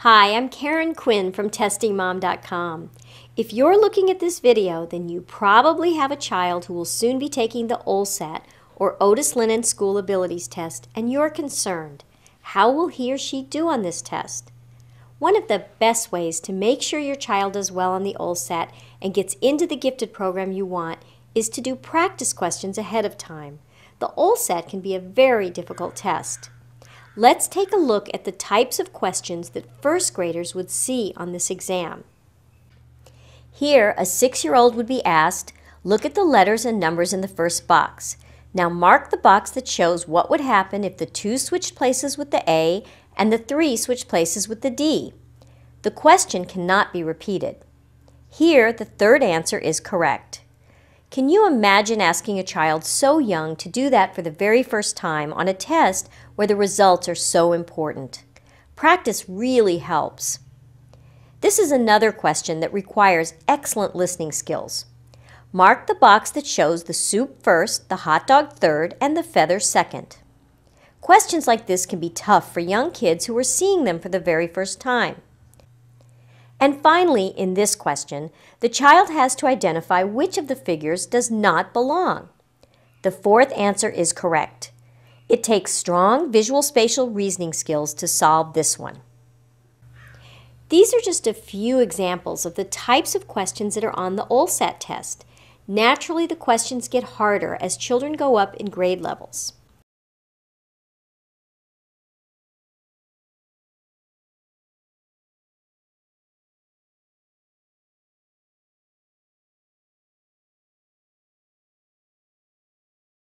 Hi, I'm Karen Quinn from TestingMom.com. If you're looking at this video, then you probably have a child who will soon be taking the OLSAT, or Otis Lennon School Abilities Test, and you're concerned. How will he or she do on this test? One of the best ways to make sure your child does well on the OLSAT and gets into the gifted program you want is to do practice questions ahead of time. The OLSAT can be a very difficult test. Let's take a look at the types of questions that first graders would see on this exam. Here, a six-year-old would be asked, look at the letters and numbers in the first box. Now mark the box that shows what would happen if the 2 switched places with the A and the 3 switched places with the D. The question cannot be repeated. Here, the third answer is correct. Can you imagine asking a child so young to do that for the very first time on a test where the results are so important? Practice really helps. This is another question that requires excellent listening skills. Mark the box that shows the soup first, the hot dog third, and the feather second. Questions like this can be tough for young kids who are seeing them for the very first time. And finally, in this question, the child has to identify which of the figures does not belong. The fourth answer is correct. It takes strong visual spatial reasoning skills to solve this one. These are just a few examples of the types of questions that are on the OLSAT test. Naturally, the questions get harder as children go up in grade levels.